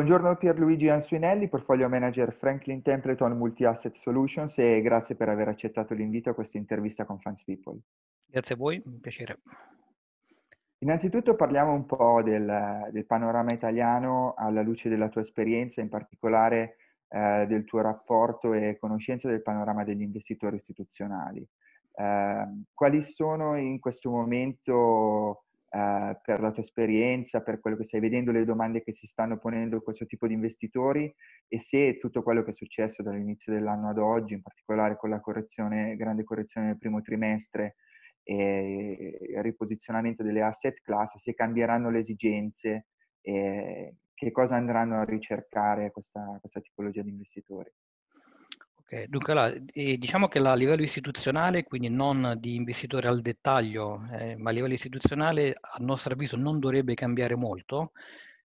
Buongiorno Pierluigi Ansuinelli, portfolio manager Franklin Templeton Multi-Asset Solutions e grazie per aver accettato l'invito a questa intervista con Funds People. Grazie a voi, un piacere. Innanzitutto parliamo un po' del, del panorama italiano alla luce della tua esperienza, in particolare eh, del tuo rapporto e conoscenza del panorama degli investitori istituzionali. Eh, quali sono in questo momento eh, per la tua esperienza, per quello che stai vedendo, le domande che si stanno ponendo questo tipo di investitori e se tutto quello che è successo dall'inizio dell'anno ad oggi, in particolare con la correzione, grande correzione del primo trimestre e il riposizionamento delle asset class, se cambieranno le esigenze e che cosa andranno a ricercare questa, questa tipologia di investitori. Okay, dunque, allora, eh, diciamo che a livello istituzionale, quindi non di investitore al dettaglio, eh, ma a livello istituzionale, a nostro avviso, non dovrebbe cambiare molto,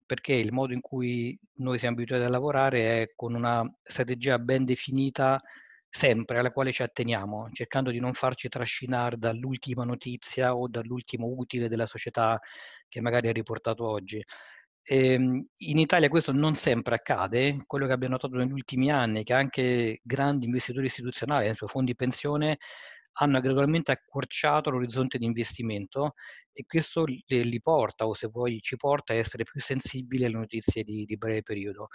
perché il modo in cui noi siamo abituati a lavorare è con una strategia ben definita sempre, alla quale ci atteniamo, cercando di non farci trascinare dall'ultima notizia o dall'ultimo utile della società che magari è riportato oggi. Ehm, in Italia questo non sempre accade, quello che abbiamo notato negli ultimi anni è che anche grandi investitori istituzionali, ad fondi pensione, hanno gradualmente accorciato l'orizzonte di investimento e questo li, porta, o se vuoi ci porta, a essere più sensibili alle notizie di, di breve periodo.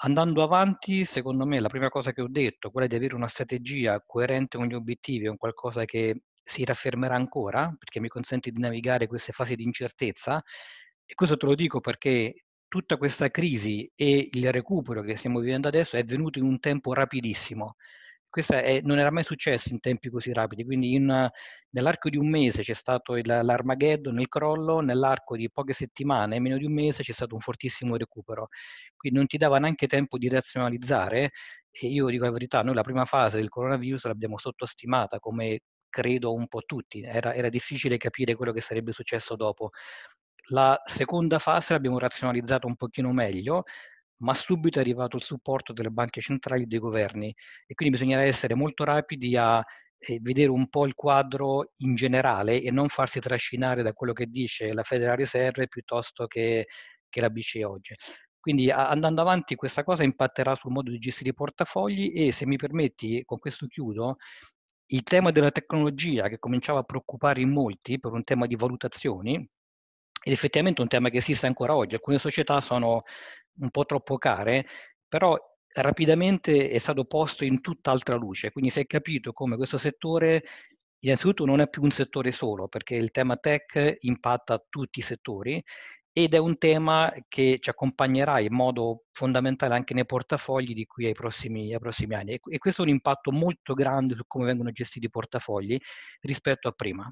Andando avanti, secondo me, la prima cosa che ho detto, quella di avere una strategia coerente con gli obiettivi, è un qualcosa che si raffermerà ancora, perché mi consente di navigare queste fasi di incertezza e questo te lo dico perché tutta questa crisi e il recupero che stiamo vivendo adesso è venuto in un tempo rapidissimo. Questo è, non era mai successo in tempi così rapidi, quindi in, nell'arco di un mese c'è stato il, l'Armageddon, il crollo, nell'arco di poche settimane, meno di un mese, c'è stato un fortissimo recupero. Quindi non ti dava neanche tempo di razionalizzare e io dico la verità, noi la prima fase del coronavirus l'abbiamo sottostimata come credo un po' tutti, era, era difficile capire quello che sarebbe successo dopo. La seconda fase l'abbiamo razionalizzato un pochino meglio, ma subito è arrivato il supporto delle banche centrali e dei governi e quindi bisognerà essere molto rapidi a eh, vedere un po' il quadro in generale e non farsi trascinare da quello che dice la Federal Reserve piuttosto che, che la BCE oggi. Quindi andando avanti questa cosa impatterà sul modo di gestire i portafogli e se mi permetti, con questo chiudo, il tema della tecnologia che cominciava a preoccupare in molti per un tema di valutazioni, ed effettivamente è un tema che esiste ancora oggi. Alcune società sono un po' troppo care, però rapidamente è stato posto in tutt'altra luce. Quindi si è capito come questo settore innanzitutto non è più un settore solo, perché il tema tech impatta tutti i settori ed è un tema che ci accompagnerà in modo fondamentale anche nei portafogli di qui ai prossimi, ai prossimi anni. E questo è un impatto molto grande su come vengono gestiti i portafogli rispetto a prima.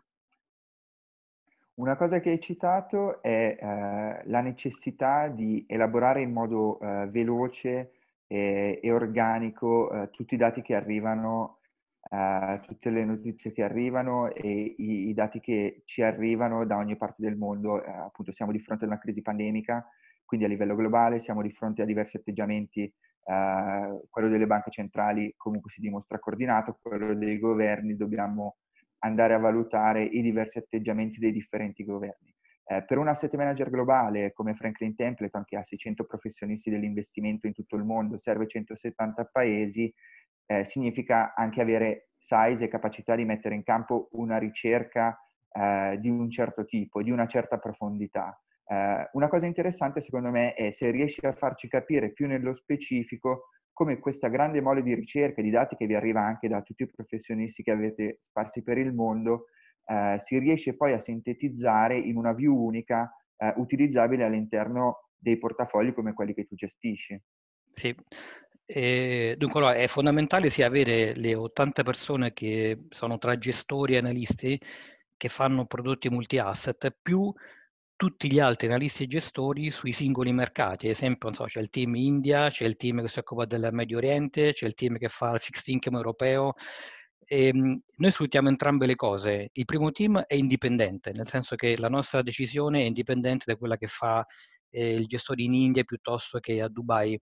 Una cosa che hai citato è eh, la necessità di elaborare in modo eh, veloce e, e organico eh, tutti i dati che arrivano, eh, tutte le notizie che arrivano e i, i, dati che ci arrivano da ogni parte del mondo. Eh, appunto siamo di fronte a una crisi pandemica, quindi a livello globale siamo di fronte a diversi atteggiamenti. Eh, quello delle banche centrali comunque si dimostra coordinato, quello dei governi dobbiamo andare a valutare i diversi atteggiamenti dei differenti governi. Eh, per un asset manager globale come Franklin Templeton, che ha 600 professionisti dell'investimento in tutto il mondo, serve 170 paesi, eh, significa anche avere size e capacità di mettere in campo una ricerca eh, di un certo tipo, di una certa profondità. Eh, una cosa interessante secondo me è se riesci a farci capire più nello specifico come questa grande mole di ricerca e di dati che vi arriva anche da tutti i professionisti che avete sparsi per il mondo, eh, si riesce poi a sintetizzare in una view unica eh, utilizzabile all'interno dei portafogli come quelli che tu gestisci. Sì, e dunque allora, è fondamentale sì, avere le 80 persone che sono tra gestori e analisti che fanno prodotti multi-asset più tutti gli altri analisti e gestori sui singoli mercati. Ad esempio, so, c'è il team India, c'è il team che si occupa del Medio Oriente, c'è il team che fa il fixed income europeo. E, ehm, noi sfruttiamo entrambe le cose. Il primo team è indipendente, nel senso che la nostra decisione è indipendente da quella che fa eh, il gestore in India piuttosto che a Dubai.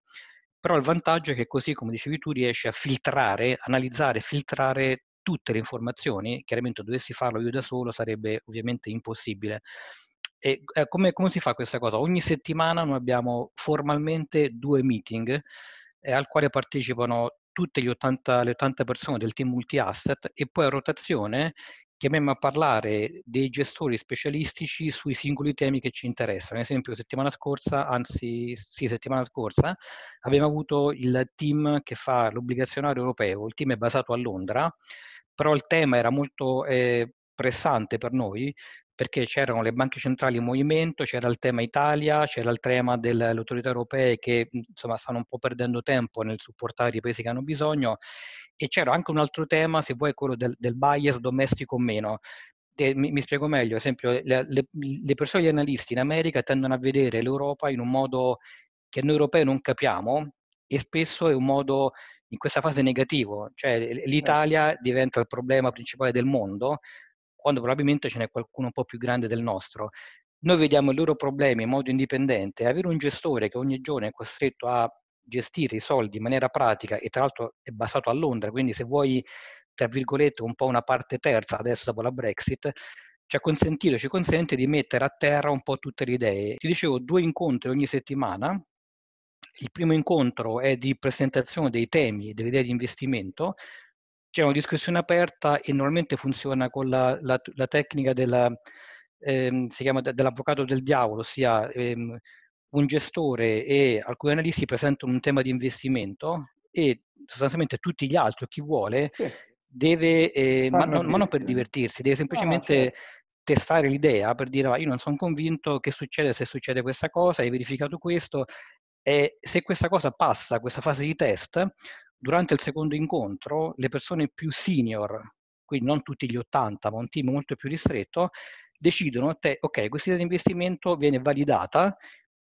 Però il vantaggio è che così, come dicevi tu, riesci a filtrare, analizzare, filtrare tutte le informazioni. Chiaramente dovessi farlo io da solo sarebbe ovviamente impossibile E eh, come, come, si fa questa cosa? Ogni settimana noi abbiamo formalmente due meeting eh, al quale partecipano tutte 80, le 80 persone del team multi-asset e poi a rotazione chiamiamo a parlare dei gestori specialistici sui singoli temi che ci interessano. Ad esempio, settimana scorsa, anzi, sì, settimana scorsa, abbiamo avuto il team che fa l'obbligazionario europeo. Il team è basato a Londra, però il tema era molto eh, pressante per noi perché c'erano le banche centrali in movimento, c'era il tema Italia, c'era il tema delle autorità europee che insomma stanno un po' perdendo tempo nel supportare i paesi che hanno bisogno e c'era anche un altro tema, se vuoi, quello del, del bias domestico o meno. De, mi, mi, spiego meglio, ad esempio, le, le, le persone, gli analisti in America tendono a vedere l'Europa in un modo che noi europei non capiamo e spesso è un modo in questa fase negativo, cioè l'Italia certo. diventa il problema principale del mondo, quando probabilmente ce n'è qualcuno un po' più grande del nostro. Noi vediamo i loro problemi in modo indipendente, avere un gestore che ogni giorno è costretto a gestire i soldi in maniera pratica e tra l'altro è basato a Londra, quindi se vuoi, tra virgolette, un po' una parte terza adesso dopo la Brexit, ci ha consentito, ci consente di mettere a terra un po' tutte le idee. Ti dicevo, due incontri ogni settimana. Il primo incontro è di presentazione dei temi, delle idee di investimento, c'è una discussione aperta e normalmente funziona con la, la, la tecnica della, ehm, si chiama dell'avvocato del diavolo, ossia ehm, un gestore e alcuni analisti presentano un tema di investimento e sostanzialmente tutti gli altri, chi vuole, sì. deve, eh, ma, non, ma, non, per divertirsi, deve semplicemente no, certo. testare l'idea per dire ah, io non sono convinto che succede se succede questa cosa, hai verificato questo e se questa cosa passa, questa fase di test, durante il secondo incontro le persone più senior, quindi non tutti gli 80, ma un team molto più ristretto, decidono, te, ok, questa idea di investimento viene validata,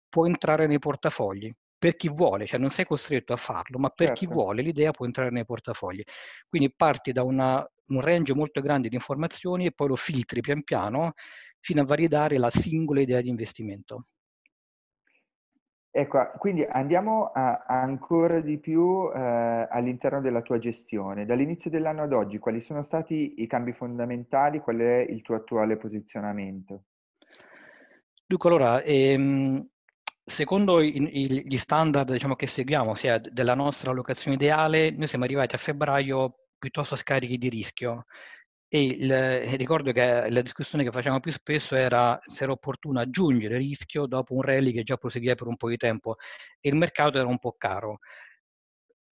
può entrare nei portafogli. Per chi vuole, cioè non sei costretto a farlo, ma per certo. chi vuole l'idea può entrare nei portafogli. Quindi parti da una, un range molto grande di informazioni e poi lo filtri pian piano fino a validare la singola idea di investimento. Ecco, quindi andiamo a, ancora di più eh, all'interno della tua gestione. Dall'inizio dell'anno ad oggi, quali sono stati i cambi fondamentali? Qual è il tuo attuale posizionamento? Dunque, allora, ehm, secondo i, i, gli standard diciamo, che seguiamo, sia della nostra allocazione ideale, noi siamo arrivati a febbraio piuttosto scarichi di rischio. E il, eh, ricordo che la discussione che facevamo più spesso era se era opportuno aggiungere rischio dopo un rally che già proseguiva per un po' di tempo e il mercato era un po' caro.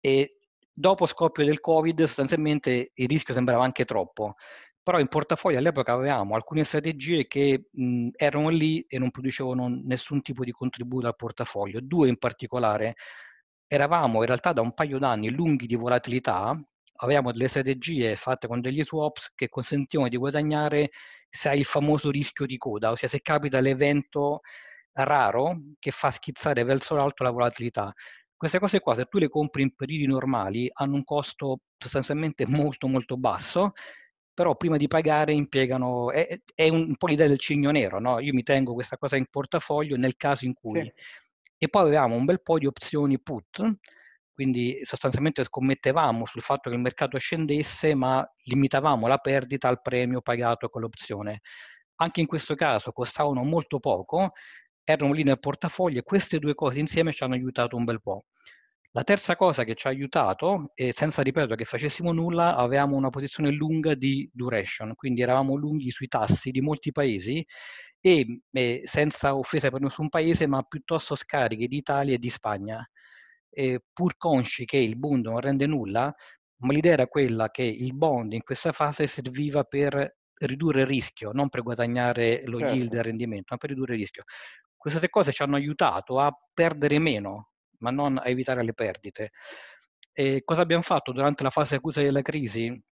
E dopo scoppio del Covid sostanzialmente il rischio sembrava anche troppo, però in portafoglio all'epoca avevamo alcune strategie che mh, erano lì e non producevano nessun tipo di contributo al portafoglio, due in particolare. Eravamo in realtà da un paio d'anni lunghi di volatilità avevamo delle strategie fatte con degli swaps che consentivano di guadagnare se hai il famoso rischio di coda, ossia se capita l'evento raro che fa schizzare verso l'alto la volatilità. Queste cose qua, se tu le compri in periodi normali, hanno un costo sostanzialmente molto molto basso, però prima di pagare impiegano, è, è un po' l'idea del cigno nero, no? Io mi tengo questa cosa in portafoglio nel caso in cui... Sì. E poi avevamo un bel po' di opzioni put, quindi sostanzialmente scommettevamo sul fatto che il mercato scendesse, ma limitavamo la perdita al premio pagato con l'opzione. Anche in questo caso costavano molto poco, erano lì nel portafoglio e queste due cose insieme ci hanno aiutato un bel po'. La terza cosa che ci ha aiutato, e senza ripetere che facessimo nulla, avevamo una posizione lunga di duration, quindi eravamo lunghi sui tassi di molti paesi e eh, senza offesa per nessun paese, ma piuttosto scarichi di Italia e di Spagna eh, pur consci che il bund non rende nulla, ma l'idea era quella che il bond in questa fase serviva per ridurre il rischio, non per guadagnare lo certo. yield e il rendimento, ma per ridurre il rischio. Queste tre cose ci hanno aiutato a perdere meno, ma non a evitare le perdite. E cosa abbiamo fatto durante la fase acuta della crisi?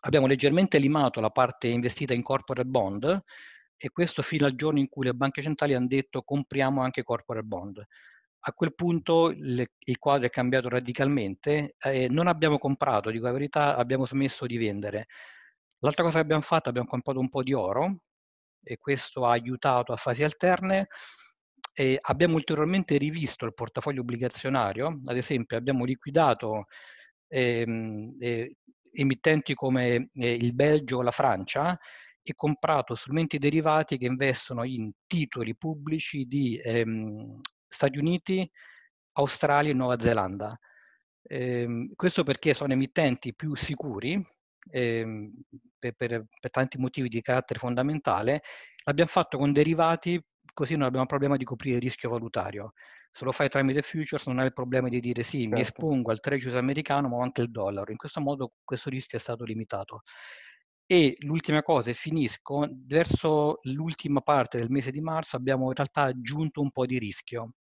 Abbiamo leggermente limato la parte investita in corporate bond e questo fino al giorno in cui le banche centrali hanno detto compriamo anche corporate bond. A quel punto le, il quadro è cambiato radicalmente, eh, non abbiamo comprato, dico la verità, abbiamo smesso di vendere. L'altra cosa che abbiamo fatto, abbiamo comprato un po' di oro e questo ha aiutato a fasi alterne. E abbiamo ulteriormente rivisto il portafoglio obbligazionario, ad esempio abbiamo liquidato ehm, eh, emittenti come eh, il Belgio o la Francia e comprato strumenti derivati che investono in titoli pubblici di ehm, Stati Uniti, Australia e Nuova Zelanda. Eh, questo perché sono emittenti più sicuri eh, per, per, per, tanti motivi di carattere fondamentale. L'abbiamo fatto con derivati, così non abbiamo problema di coprire il rischio valutario. Se lo fai tramite futures non hai il problema di dire sì, certo. mi espongo al treasury americano ma anche il dollaro. In questo modo questo rischio è stato limitato. E l'ultima cosa, e finisco, verso l'ultima parte del mese di marzo abbiamo in realtà aggiunto un po' di rischio.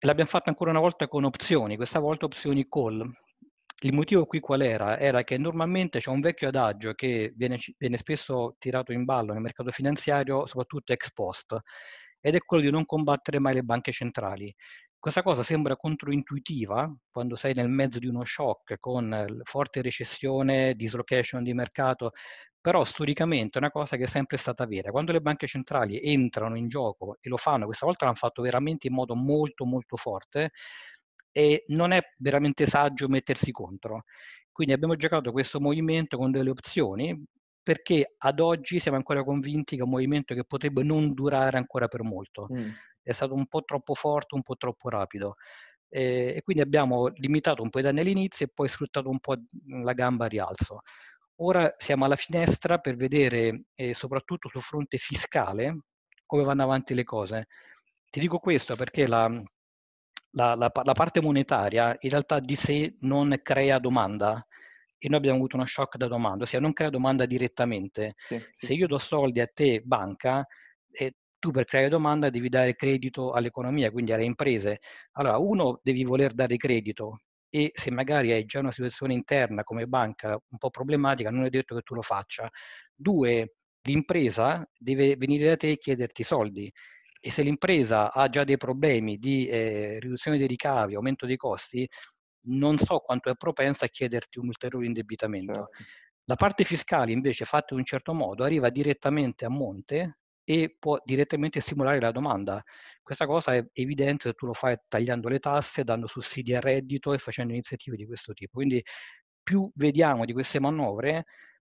L'abbiamo fatto ancora una volta con opzioni, questa volta opzioni call. Il motivo qui qual era? Era che normalmente c'è un vecchio adagio che viene, viene spesso tirato in ballo nel mercato finanziario, soprattutto ex post, ed è quello di non combattere mai le banche centrali. Questa cosa sembra controintuitiva quando sei nel mezzo di uno shock con forte recessione, dislocation di mercato, però storicamente è una cosa che è sempre stata vera. Quando le banche centrali entrano in gioco e lo fanno, questa volta l'hanno fatto veramente in modo molto molto forte, e non è veramente saggio mettersi contro. Quindi abbiamo giocato questo movimento con delle opzioni perché ad oggi siamo ancora convinti che è un movimento che potrebbe non durare ancora per molto. Mm è stato un po' troppo forte, un po' troppo rapido. Eh, e quindi abbiamo limitato un po' i danni all'inizio e poi sfruttato un po' la gamba a rialzo. Ora siamo alla finestra per vedere, eh, soprattutto sul fronte fiscale, come vanno avanti le cose. Ti dico questo perché la, la, la, la parte monetaria in realtà di sé non crea domanda e noi abbiamo avuto uno shock da domanda, ossia non crea domanda direttamente. Sì, sì, Se io do soldi a te, banca, eh, tu per creare domanda devi dare credito all'economia, quindi alle imprese. Allora, uno, devi voler dare credito e se magari hai già una situazione interna come banca un po' problematica, non è detto che tu lo faccia. Due, l'impresa deve venire da te e chiederti soldi. E se l'impresa ha già dei problemi di eh, riduzione dei ricavi, aumento dei costi, non so quanto è propensa a chiederti un ulteriore indebitamento. Certo. La parte fiscale invece, fatta in un certo modo, arriva direttamente a monte e può direttamente stimolare la domanda. Questa cosa è evidente se tu lo fai tagliando le tasse, dando sussidi al reddito e facendo iniziative di questo tipo. Quindi più vediamo di queste manovre,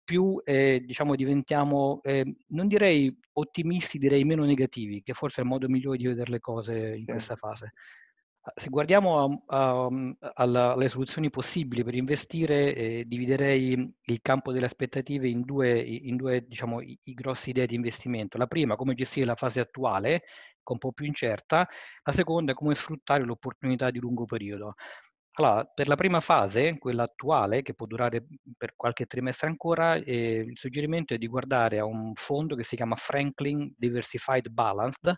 più eh, diciamo, diventiamo, eh, non direi ottimisti, direi meno negativi, che forse è il modo migliore di vedere le cose in sì. questa fase. Se guardiamo a, a, alla, alle soluzioni possibili per investire, eh, dividerei il campo delle aspettative in due, in due diciamo, i, i, grossi idee di investimento. La prima, come gestire la fase attuale, che è un po' più incerta. La seconda, come sfruttare l'opportunità di lungo periodo. Allora, per la prima fase, quella attuale, che può durare per qualche trimestre ancora, eh, il suggerimento è di guardare a un fondo che si chiama Franklin Diversified Balanced,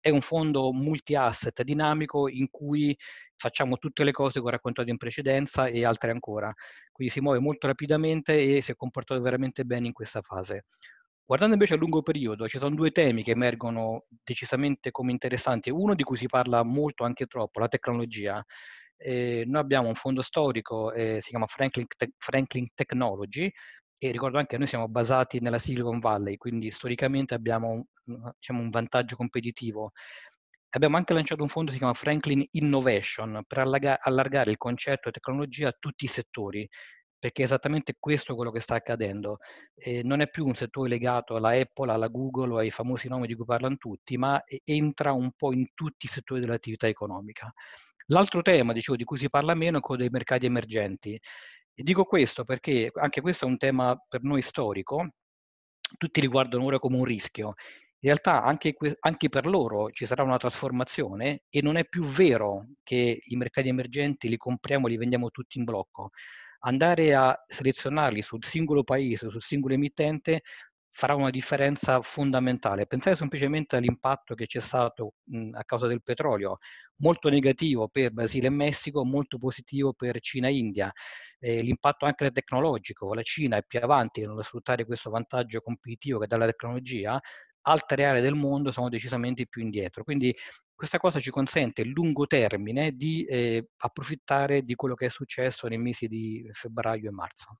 è un fondo multi-asset dinamico in cui facciamo tutte le cose che ho raccontato in precedenza e altre ancora. Quindi si muove molto rapidamente e si è comportato veramente bene in questa fase. Guardando invece a lungo periodo, ci sono due temi che emergono decisamente come interessanti. Uno di cui si parla molto, anche troppo, la tecnologia. Eh, noi abbiamo un fondo storico, eh, si chiama Franklin, Te- Franklin Technology, e ricordo anche che noi siamo basati nella Silicon Valley, quindi storicamente abbiamo diciamo, un vantaggio competitivo. Abbiamo anche lanciato un fondo che si chiama Franklin Innovation per allargare il concetto di tecnologia a tutti i settori, perché è esattamente questo quello che sta accadendo. Eh, non è più un settore legato alla Apple, alla Google o ai famosi nomi di cui parlano tutti, ma entra un po' in tutti i settori dell'attività economica. L'altro tema, dicevo, di cui si parla meno è quello dei mercati emergenti. E dico questo perché anche questo è un tema per noi storico, tutti li guardano ora come un rischio. In realtà anche, anche, per loro ci sarà una trasformazione e non è più vero che i mercati emergenti li compriamo e li vendiamo tutti in blocco. Andare a selezionarli sul singolo paese, sul singolo emittente, farà una differenza fondamentale. Pensate semplicemente all'impatto che c'è stato mh, a causa del petrolio, molto negativo per Brasile e Messico, molto positivo per Cina e India. Eh, l'impatto anche tecnologico, la Cina è più avanti nello sfruttare questo vantaggio competitivo che dà la tecnologia, altre aree del mondo sono decisamente più indietro. Quindi questa cosa ci consente a lungo termine di eh, approfittare di quello che è successo nei mesi di febbraio e marzo.